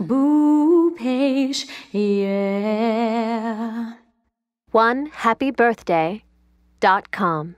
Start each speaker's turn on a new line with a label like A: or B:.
A: Boopesh, yeah.
B: One happy birthday dot com.